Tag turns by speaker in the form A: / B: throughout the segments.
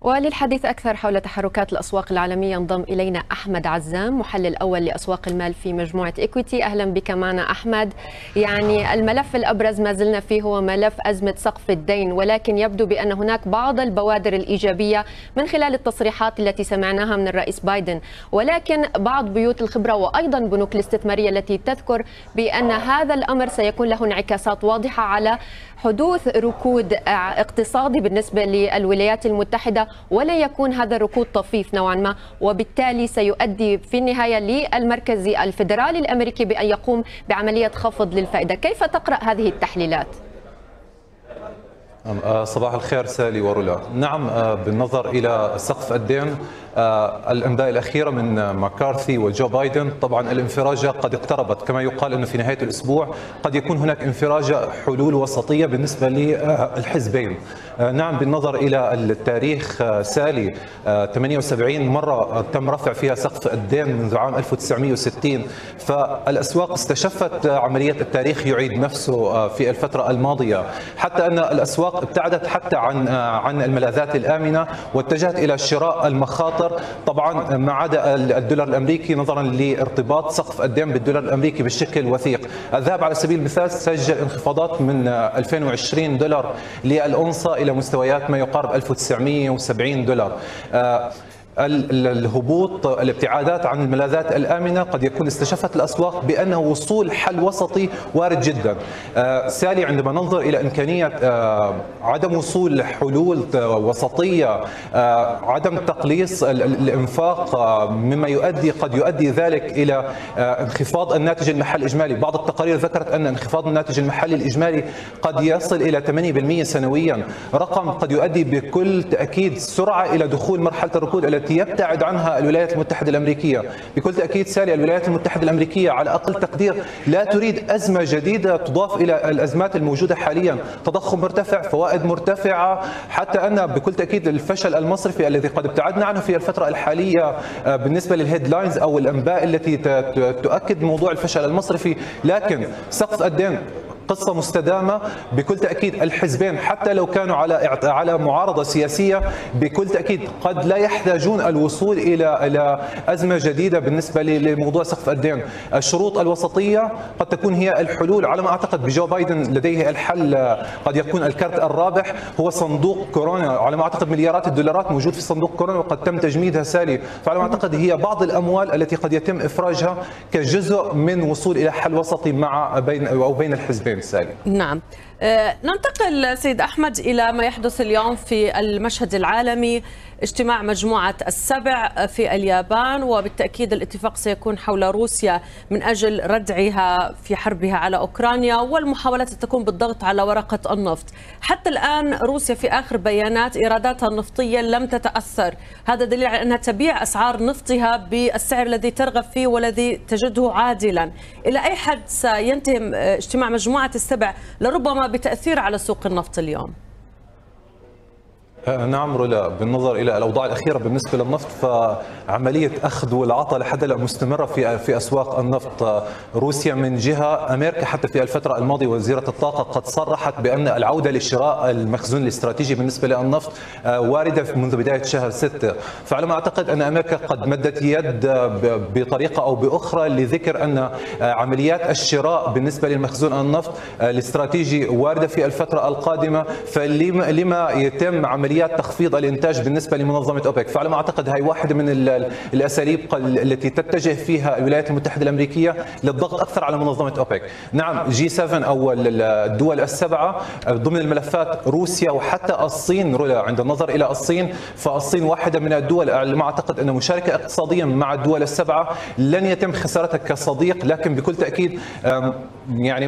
A: وللحديث أكثر حول تحركات الأسواق العالمية انضم إلينا أحمد عزام محلل أول لأسواق المال في مجموعة إكويتي أهلا بك معنا أحمد. يعني الملف الأبرز ما زلنا فيه هو ملف أزمة سقف الدين ولكن يبدو بأن هناك بعض البوادر الإيجابية من خلال التصريحات التي سمعناها من الرئيس بايدن. ولكن بعض بيوت الخبرة وأيضا بنوك الاستثمارية التي تذكر بأن هذا الأمر سيكون له انعكاسات واضحة على حدوث ركود اقتصادي بالنسبة للولايات المتحدة. ولا يكون هذا الركود طفيف نوعا ما. وبالتالي سيؤدي في النهاية للمركزي الفيدرالي الأمريكي بأن يقوم بعملية خفض للفائدة. كيف تقرأ هذه التحليلات؟
B: آه، صباح الخير سالي ورولا. نعم آه، بالنظر إلى سقف الدين آه، الأنباء الأخيرة من ماكارثي وجو بايدن طبعا الانفراجة قد اقتربت. كما يقال إنه في نهاية الأسبوع قد يكون هناك انفراجة حلول وسطية بالنسبة للحزبين. نعم بالنظر إلى التاريخ سالي 78 مرة تم رفع فيها سقف الدين منذ عام 1960 فالأسواق استشفت عمليه التاريخ يعيد نفسه في الفترة الماضية. حتى أن الأسواق ابتعدت حتى عن عن الملاذات الآمنة واتجهت إلى شراء المخاطر. طبعا ما عدا الدولار الأمريكي نظرا لارتباط سقف الدين بالدولار الأمريكي بشكل وثيق. الذهب على سبيل المثال سجل انخفاضات من 2020 دولار للأونصة إلى مستويات ما يقارب 1970 دولار. آه، الهبوط الابتعادات عن الملاذات الآمنة قد يكون استشفت الأسواق بأنه وصول حل وسطي وارد جدا. آه، سالي عندما ننظر إلى إمكانية آه، عدم وصول حلول وسطية آه، عدم تقليص الإنفاق مما يؤدي قد يؤدي ذلك إلى انخفاض الناتج المحلي الإجمالي. بعض التقارير ذكرت أن انخفاض الناتج المحلي الإجمالي قد يصل إلى 8% سنويا. رقم قد يؤدي بكل تأكيد سرعة إلى دخول مرحلة الركود التي التي يبتعد عنها الولايات المتحدة الأمريكية. بكل تأكيد سالي الولايات المتحدة الأمريكية على أقل تقدير لا تريد أزمة جديدة تضاف إلى الأزمات الموجودة حاليا. تضخم مرتفع فوائد مرتفعة حتى أن بكل تأكيد الفشل المصرفي الذي قد ابتعدنا عنه في الفترة الحالية آه، بالنسبة للهيدلاينز أو الأنباء التي تؤكد موضوع الفشل المصرفي. لكن سقف الدين قصة مستدامة بكل تأكيد الحزبين حتى لو كانوا على على معارضة سياسية بكل تأكيد قد لا يحتاجون الوصول إلى إلى أزمة جديدة بالنسبة لموضوع سقف الدين. الشروط الوسطية قد تكون هي الحلول على ما أعتقد بجو بايدن لديه الحل قد يكون الكرت الرابح هو صندوق كورونا. على ما أعتقد مليارات الدولارات موجود في صندوق كورونا وقد تم تجميدها سالي. فعلى ما أعتقد هي بعض الأموال التي قد يتم إفراجها كجزء من وصول إلى حل وسطي مع بين أو بين الحزبين. السالي
A: نعم. ننتقل سيد أحمد إلى ما يحدث اليوم في المشهد العالمي اجتماع مجموعة السبع في اليابان وبالتأكيد الاتفاق سيكون حول روسيا من أجل ردعها في حربها على أوكرانيا والمحاولات تكون بالضغط على ورقة النفط. حتى الآن روسيا في آخر بيانات إيراداتها النفطية لم تتأثر. هذا دليل على أنها تبيع أسعار نفطها بالسعر الذي ترغب فيه والذي تجده عادلا. إلى أي حد سينتهي اجتماع مجموعة السبع؟ لربما بتأثير على سوق النفط اليوم.
B: نعم رولا بالنظر إلى الأوضاع الأخيرة بالنسبة للنفط فعملية أخذ والعطاء لحد الآن مستمرة في في أسواق النفط. روسيا من جهة أمريكا حتى في الفترة الماضية وزيرة الطاقة قد صرحت بأن العودة لشراء المخزون الاستراتيجي بالنسبة للنفط آه، واردة منذ بداية شهر 6 فعلى ما أعتقد أن أمريكا قد مدت يد بطريقة أو بأخرى لذكر أن آه، عمليات الشراء بالنسبة للمخزون النفط آه، الاستراتيجي واردة في الفترة القادمة. فلما يتم عمليات عمليات تخفيض الإنتاج بالنسبة لمنظمة أوبك. فعلى ما أعتقد هي واحدة من الأساليب التي تتجه فيها الولايات المتحدة الأمريكية للضغط أكثر على منظمة أوبك. نعم جي 7 أو الدول السبعة ضمن الملفات روسيا وحتى الصين عند النظر إلى الصين فالصين واحدة من الدول على ما أعتقد انه مشاركة اقتصاديا مع الدول السبعة لن يتم خسارتها كصديق لكن بكل تأكيد يعني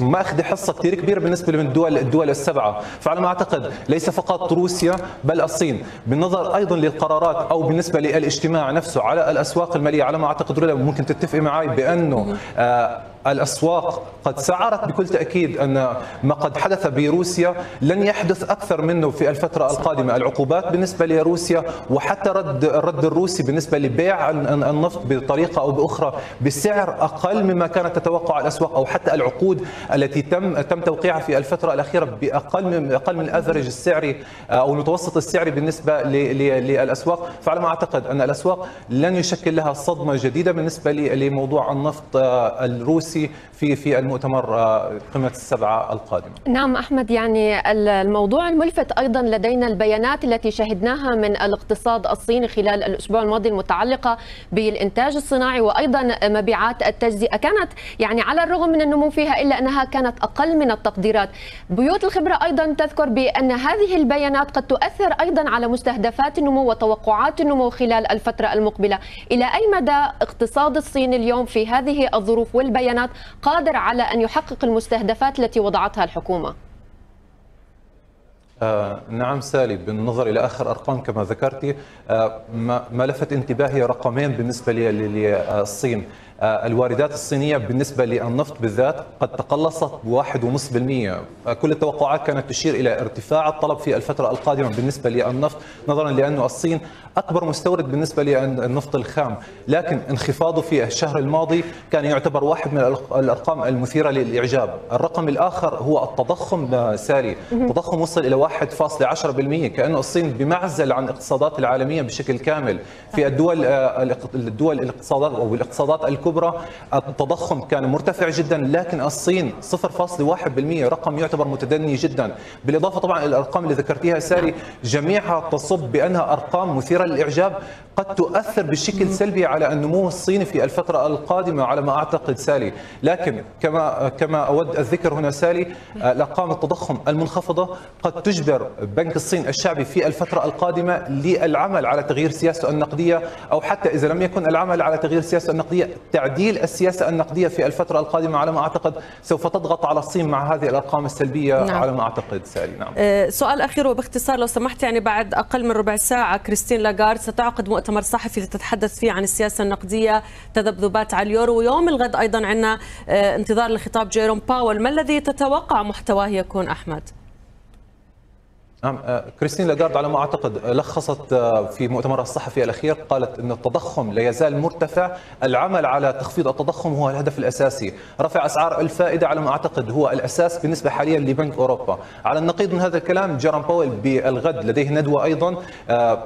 B: مأخذ حصة كثير كبيرة بالنسبة من الدول الدول السبعة. فعلى ما أعتقد ليس فقط روسيا بل الصين. بالنظر أيضا للقرارات أو بالنسبة للاجتماع نفسه على الأسواق المالية على ما أعتقد رولا ممكن تتفقي معي بأنه آه الأسواق قد سعرت بكل تأكيد أن ما قد حدث بروسيا لن يحدث أكثر منه في الفترة القادمة، العقوبات بالنسبة لروسيا وحتى رد الرد الروسي بالنسبة لبيع النفط بطريقة أو بأخرى بسعر أقل مما كانت تتوقع الأسواق أو حتى العقود التي تم تم توقيعها في الفترة الأخيرة بأقل من أقل من الافرج السعري أو المتوسط السعري بالنسبة للأسواق، فعلى ما أعتقد أن الأسواق لن يشكل لها صدمة جديدة بالنسبة لموضوع النفط الروسي. في في المؤتمر آه، قمة السبعة القادمة.
A: نعم أحمد يعني الموضوع الملفت أيضا لدينا البيانات التي شهدناها من الاقتصاد الصيني خلال الأسبوع الماضي المتعلقة بالإنتاج الصناعي وأيضا مبيعات التجزئة كانت يعني على الرغم من النمو فيها إلا أنها كانت أقل من التقديرات. بيوت الخبرة أيضا تذكر بأن هذه البيانات قد تؤثر أيضا على مستهدفات النمو وتوقعات النمو خلال الفترة المقبلة. إلى أي مدى اقتصاد الصين اليوم في هذه الظروف والبيانات قادر على أن يحقق المستهدفات التي وضعتها الحكومة.
B: آه نعم سالي بالنظر إلى آخر أرقام كما ذكرتي آه ما لفت انتباهي رقمين بالنسبة للصين. الواردات الصينية بالنسبة للنفط بالذات قد تقلصت بواحد ونصف بالمية. آه، كل التوقعات كانت تشير إلى ارتفاع الطلب في الفترة القادمة بالنسبة للنفط نظرا لأن الصين أكبر مستورد بالنسبة للنفط الخام. لكن انخفاضه في الشهر الماضي كان يعتبر واحد من الأرقام المثيرة للإعجاب. الرقم الآخر هو التضخم آه، ساري. التضخم وصل إلى 1.10% كأنه الصين بمعزل عن الاقتصادات العالمية بشكل كامل. في الدول الدول الاقتصادات أو الاقتصادات الكبرى الكبرى التضخم كان مرتفع جدا لكن الصين 0.1% رقم يعتبر متدني جدا. بالإضافة طبعا الأرقام اللي ذكرتيها ساري جميعها تصب بأنها أرقام مثيرة للإعجاب قد تؤثر بشكل سلبي على النمو الصيني في الفترة القادمة على ما أعتقد سالي لكن كما كما أود الذكر هنا سالي الأرقام التضخم المنخفضة قد تجبر بنك الصين الشعبي في الفترة القادمة للعمل على تغيير سياسته النقدية أو حتى إذا لم يكن العمل على تغيير سياسته النقدية تعديل السياسة النقدية في الفترة القادمة على ما أعتقد سوف تضغط على الصين مع هذه الأرقام السلبية نعم. على ما أعتقد سالي
C: نعم. أه سؤال أخير وباختصار لو سمحت يعني بعد أقل من ربع ساعة كريستين لاغارد ستعقد مؤتمر صحفي لتتحدث فيه عن السياسة النقدية تذبذبات على اليورو ويوم الغد أيضا عندنا أه انتظار لخطاب جيروم باول ما الذي تتوقع محتواه يكون أحمد؟
B: نعم آه، كريستين لاغارد على ما أعتقد لخصت آه، في مؤتمرها الصحفي الأخير قالت إن التضخم لا يزال مرتفع، العمل على تخفيض التضخم هو الهدف الأساسي، رفع أسعار الفائدة على ما أعتقد هو الأساس بالنسبة حاليا لبنك أوروبا، على النقيض من هذا الكلام جيرام باول بالغد لديه ندوة أيضا آه،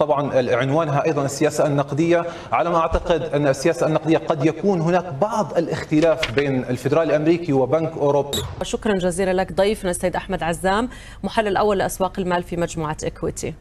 B: طبعا عنوانها أيضا السياسة النقدية على ما أعتقد أن السياسة النقدية قد يكون هناك بعض الاختلاف بين الفدرالي الأمريكي وبنك اوروبي
C: شكرا جزيلا لك ضيفنا السيد أحمد عزام محلل أول لأسواق المال في مجموعة إكويتي.